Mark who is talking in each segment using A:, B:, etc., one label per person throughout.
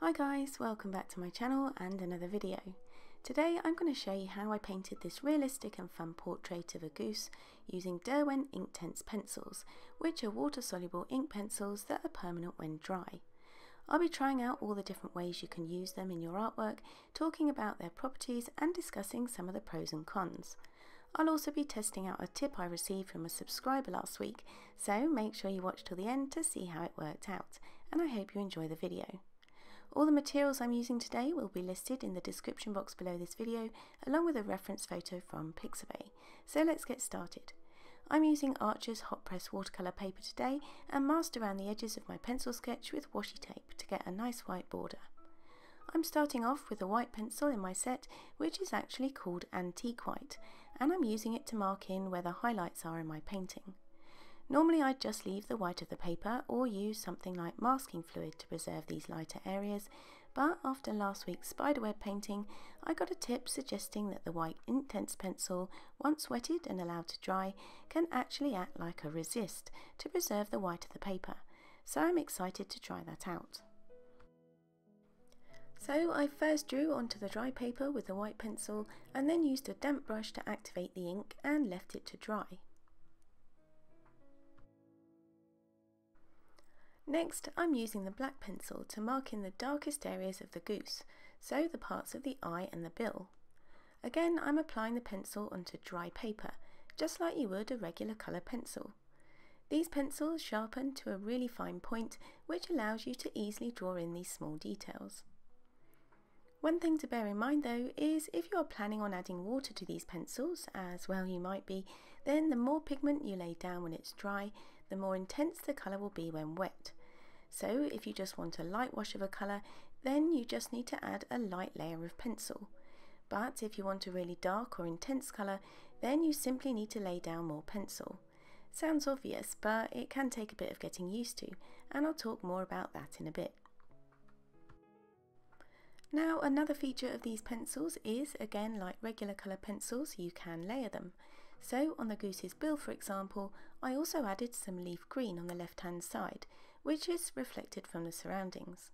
A: Hi guys, welcome back to my channel and another video. Today I'm going to show you how I painted this realistic and fun portrait of a goose using Derwent Inktense pencils, which are water-soluble ink pencils that are permanent when dry. I'll be trying out all the different ways you can use them in your artwork, talking about their properties and discussing some of the pros and cons. I'll also be testing out a tip I received from a subscriber last week, so make sure you watch till the end to see how it worked out, and I hope you enjoy the video. All the materials I'm using today will be listed in the description box below this video, along with a reference photo from Pixabay. So let's get started. I'm using Arches hot press watercolour paper today and masked around the edges of my pencil sketch with washi tape to get a nice white border. I'm starting off with a white pencil in my set which is actually called Antique White and I'm using it to mark in where the highlights are in my painting. Normally I'd just leave the white of the paper or use something like masking fluid to preserve these lighter areas, but after last week's spiderweb painting I got a tip suggesting that the white Inktense pencil, once wetted and allowed to dry, can actually act like a resist to preserve the white of the paper, so I'm excited to try that out. So I first drew onto the dry paper with the white pencil and then used a damp brush to activate the ink and left it to dry. Next, I'm using the black pencil to mark in the darkest areas of the goose, so the parts of the eye and the bill. Again, I'm applying the pencil onto dry paper, just like you would a regular colour pencil. These pencils sharpen to a really fine point, which allows you to easily draw in these small details. One thing to bear in mind though is if you are planning on adding water to these pencils, as well you might be, then the more pigment you lay down when it's dry, the more intense the colour will be when wet. So if you just want a light wash of a colour, then you just need to add a light layer of pencil. But if you want a really dark or intense colour, then you simply need to lay down more pencil. Sounds obvious, but it can take a bit of getting used to, and I'll talk more about that in a bit. Now another feature of these pencils is, again like regular colour pencils, you can layer them. So on the goose's bill for example, I also added some leaf green on the left hand side, which is reflected from the surroundings.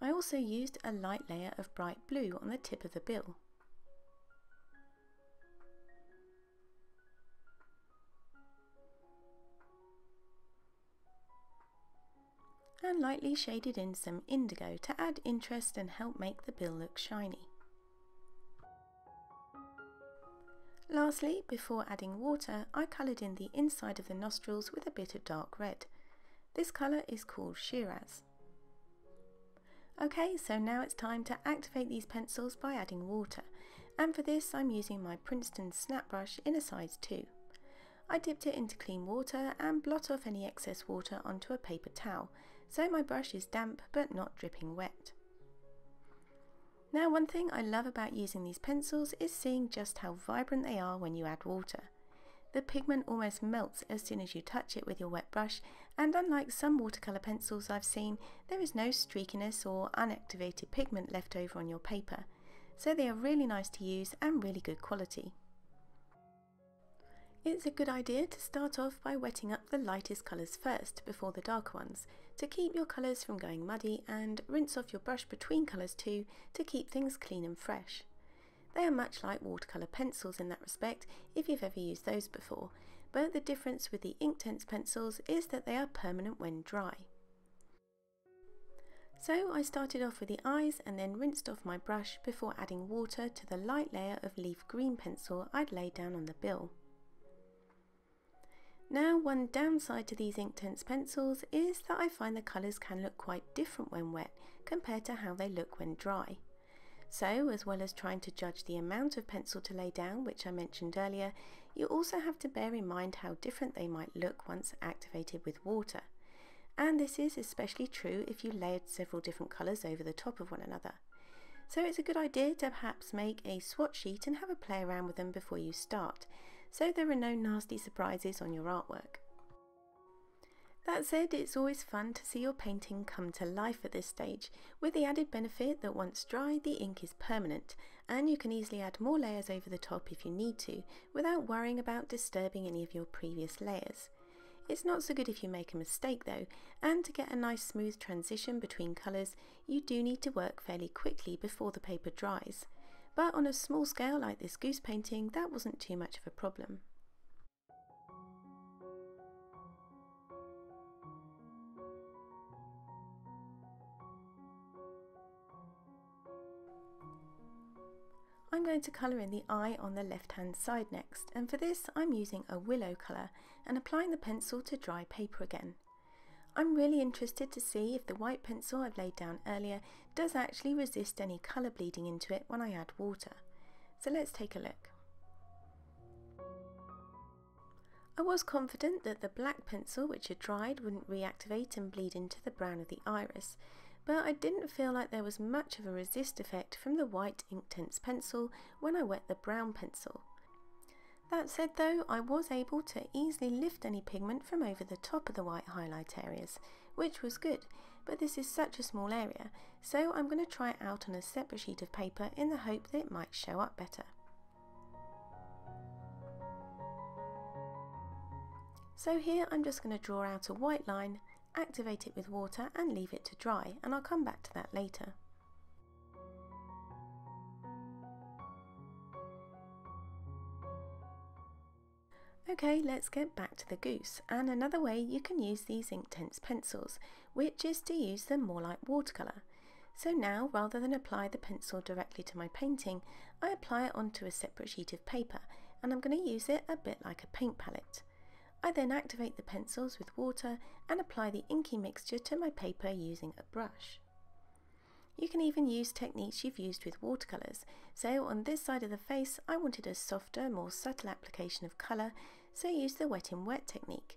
A: I also used a light layer of bright blue on the tip of the bill. and lightly shaded in some indigo to add interest and help make the bill look shiny. Lastly, before adding water, I coloured in the inside of the nostrils with a bit of dark red. This colour is called Shiraz. Okay, so now it's time to activate these pencils by adding water, and for this I'm using my Princeton snap brush in a size 2. I dipped it into clean water and blot off any excess water onto a paper towel, so my brush is damp but not dripping wet. Now one thing I love about using these pencils is seeing just how vibrant they are when you add water. The pigment almost melts as soon as you touch it with your wet brush and unlike some watercolour pencils I've seen, there is no streakiness or unactivated pigment left over on your paper, so they are really nice to use and really good quality. It's a good idea to start off by wetting up the lightest colours first before the darker ones to keep your colours from going muddy and rinse off your brush between colours too to keep things clean and fresh. They are much like watercolour pencils in that respect if you've ever used those before, but the difference with the Inktense pencils is that they are permanent when dry. So I started off with the eyes and then rinsed off my brush before adding water to the light layer of leaf green pencil I'd laid down on the bill. Now one downside to these Inktense pencils is that I find the colours can look quite different when wet compared to how they look when dry. So as well as trying to judge the amount of pencil to lay down which I mentioned earlier, you also have to bear in mind how different they might look once activated with water. And this is especially true if you layered several different colours over the top of one another. So it's a good idea to perhaps make a swatch sheet and have a play around with them before you start, so there are no nasty surprises on your artwork. That said, it's always fun to see your painting come to life at this stage, with the added benefit that once dry, the ink is permanent, and you can easily add more layers over the top if you need to, without worrying about disturbing any of your previous layers. It's not so good if you make a mistake though, and to get a nice smooth transition between colours, you do need to work fairly quickly before the paper dries. But on a small scale like this goose painting, that wasn't too much of a problem. I'm going to colour in the eye on the left hand side next and for this I'm using a willow colour and applying the pencil to dry paper again. I'm really interested to see if the white pencil I've laid down earlier does actually resist any colour bleeding into it when I add water. So let's take a look. I was confident that the black pencil which had dried wouldn't reactivate and bleed into the brown of the iris, but I didn't feel like there was much of a resist effect from the white Inktense pencil when I wet the brown pencil. That said though, I was able to easily lift any pigment from over the top of the white highlight areas, which was good, but this is such a small area, so I'm going to try it out on a separate sheet of paper in the hope that it might show up better. So here I'm just going to draw out a white line activate it with water and leave it to dry and I'll come back to that later. Okay, let's get back to the goose and another way you can use these Inktense pencils, which is to use them more like watercolour. So now, rather than apply the pencil directly to my painting, I apply it onto a separate sheet of paper and I'm going to use it a bit like a paint palette. I then activate the pencils with water and apply the inky mixture to my paper using a brush. You can even use techniques you've used with watercolours, so on this side of the face I wanted a softer, more subtle application of colour, so I used the wet in wet technique,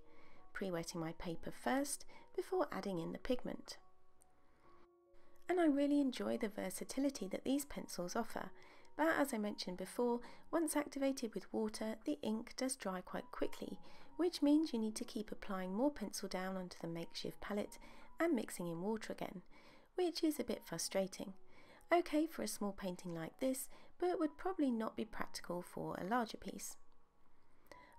A: pre-wetting my paper first before adding in the pigment. And I really enjoy the versatility that these pencils offer, but as I mentioned before, once activated with water, the ink does dry quite quickly, which means you need to keep applying more pencil down onto the makeshift palette and mixing in water again, which is a bit frustrating. Okay for a small painting like this, but it would probably not be practical for a larger piece.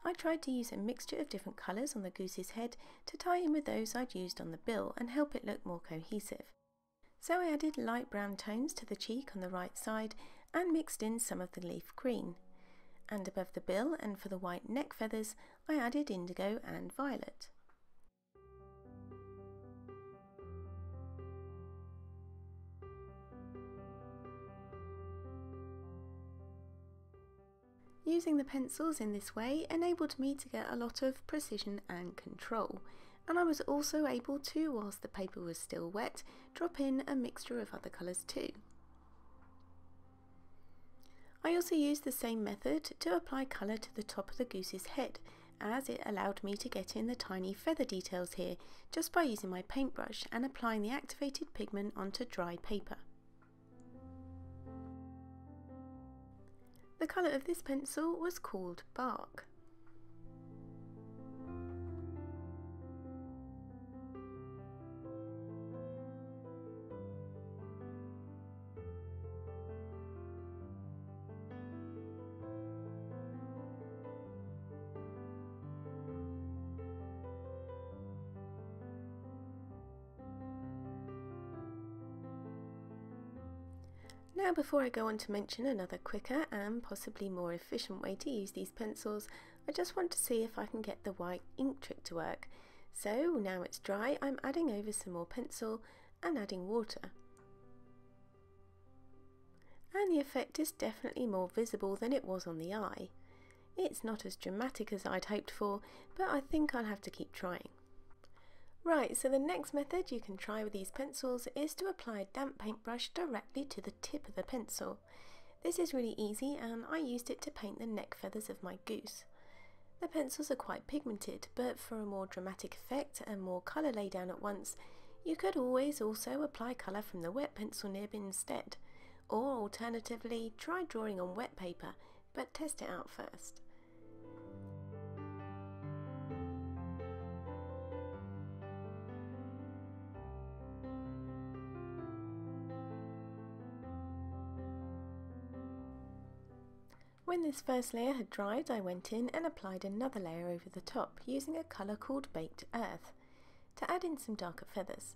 A: I tried to use a mixture of different colours on the goose's head to tie in with those I'd used on the bill and help it look more cohesive. So I added light brown tones to the cheek on the right side and mixed in some of the leaf green and above the bill and for the white neck feathers I added indigo and violet. Using the pencils in this way enabled me to get a lot of precision and control and I was also able to, whilst the paper was still wet, drop in a mixture of other colours too. I also used the same method to apply colour to the top of the goose's head as it allowed me to get in the tiny feather details here just by using my paintbrush and applying the activated pigment onto dry paper. The colour of this pencil was called Bark. Now before I go on to mention another quicker and possibly more efficient way to use these pencils, I just want to see if I can get the white ink trick to work. So now it's dry, I'm adding over some more pencil and adding water. And the effect is definitely more visible than it was on the eye. It's not as dramatic as I'd hoped for, but I think I'll have to keep trying. Right, so the next method you can try with these pencils is to apply a damp paintbrush directly to the tip of the pencil. This is really easy and I used it to paint the neck feathers of my goose. The pencils are quite pigmented, but for a more dramatic effect and more colour laid down at once, you could always also apply colour from the wet pencil nib instead, or alternatively try drawing on wet paper, but test it out first. When this first layer had dried, I went in and applied another layer over the top using a colour called Baked Earth to add in some darker feathers.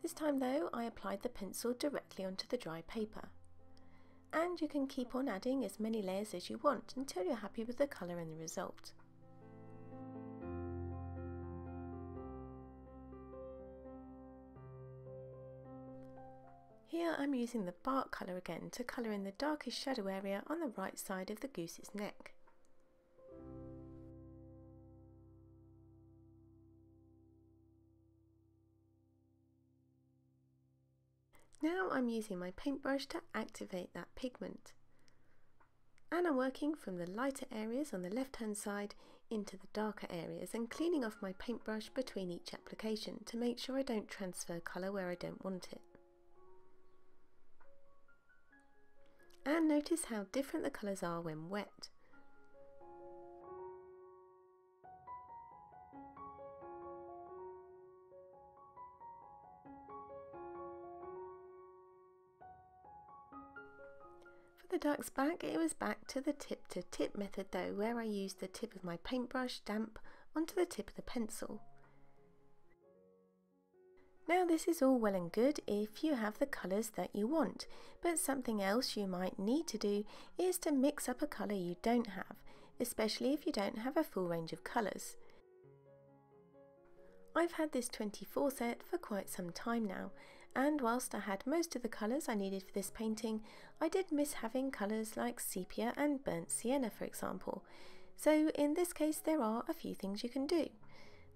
A: This time though, I applied the pencil directly onto the dry paper. And you can keep on adding as many layers as you want until you're happy with the colour and the result. Here I'm using the bark colour again to colour in the darkest shadow area on the right side of the goose's neck. Now I'm using my paintbrush to activate that pigment. And I'm working from the lighter areas on the left hand side into the darker areas and cleaning off my paintbrush between each application to make sure I don't transfer colour where I don't want it. And notice how different the colours are when wet. For the duck's back, it was back to the tip to tip method though, where I used the tip of my paintbrush damp onto the tip of the pencil. Now this is all well and good if you have the colours that you want, but something else you might need to do is to mix up a colour you don't have, especially if you don't have a full range of colours. I've had this 24 set for quite some time now, and whilst I had most of the colours I needed for this painting, I did miss having colours like sepia and burnt sienna for example, so in this case there are a few things you can do.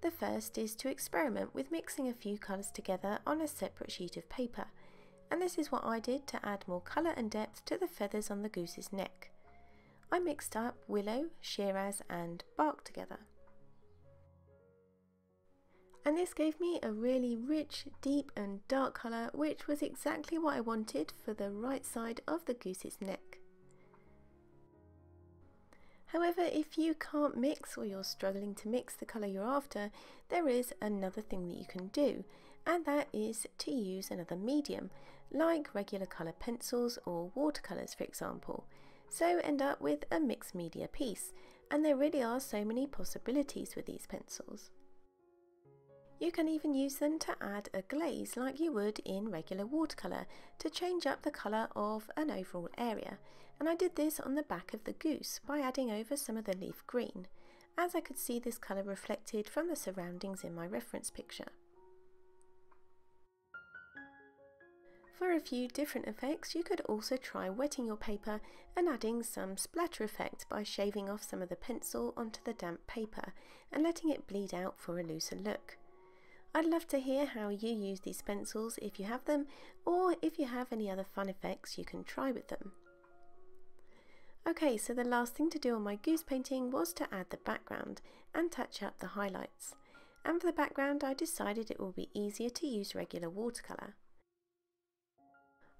A: The first is to experiment with mixing a few colours together on a separate sheet of paper, and this is what I did to add more colour and depth to the feathers on the goose's neck. I mixed up willow, shiraz and bark together. And this gave me a really rich, deep and dark colour which was exactly what I wanted for the right side of the goose's neck. However, if you can't mix or you're struggling to mix the colour you're after, there is another thing that you can do, and that is to use another medium, like regular colour pencils or watercolours for example. So end up with a mixed media piece, and there really are so many possibilities with these pencils. You can even use them to add a glaze like you would in regular watercolour to change up the colour of an overall area and I did this on the back of the goose by adding over some of the leaf green as I could see this colour reflected from the surroundings in my reference picture. For a few different effects you could also try wetting your paper and adding some splatter effect by shaving off some of the pencil onto the damp paper and letting it bleed out for a looser look. I'd love to hear how you use these pencils if you have them, or if you have any other fun effects you can try with them. Okay, so the last thing to do on my goose painting was to add the background and touch up the highlights. And for the background I decided it will be easier to use regular watercolour.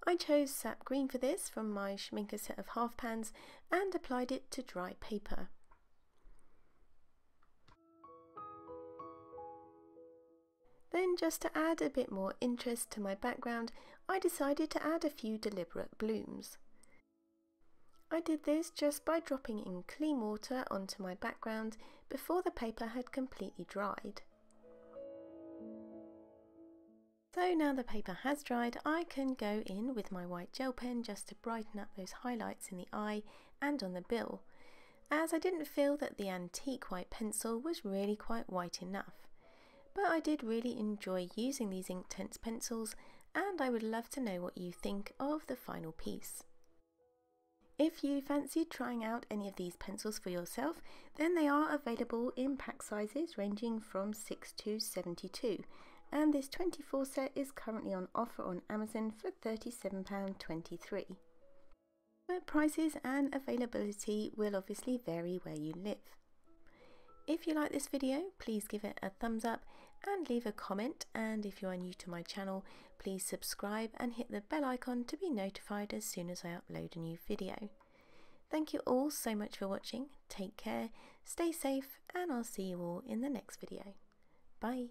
A: I chose sap green for this from my Schmincke set of half pans and applied it to dry paper. Then just to add a bit more interest to my background, I decided to add a few deliberate blooms. I did this just by dropping in clean water onto my background before the paper had completely dried. So now the paper has dried, I can go in with my white gel pen just to brighten up those highlights in the eye and on the bill, as I didn't feel that the antique white pencil was really quite white enough but I did really enjoy using these Inktense pencils and I would love to know what you think of the final piece. If you fancy trying out any of these pencils for yourself, then they are available in pack sizes ranging from 6 to 72 and this 24 set is currently on offer on Amazon for £37.23. But prices and availability will obviously vary where you live. If you like this video, please give it a thumbs up and leave a comment and if you are new to my channel please subscribe and hit the bell icon to be notified as soon as I upload a new video. Thank you all so much for watching, take care, stay safe and I'll see you all in the next video. Bye!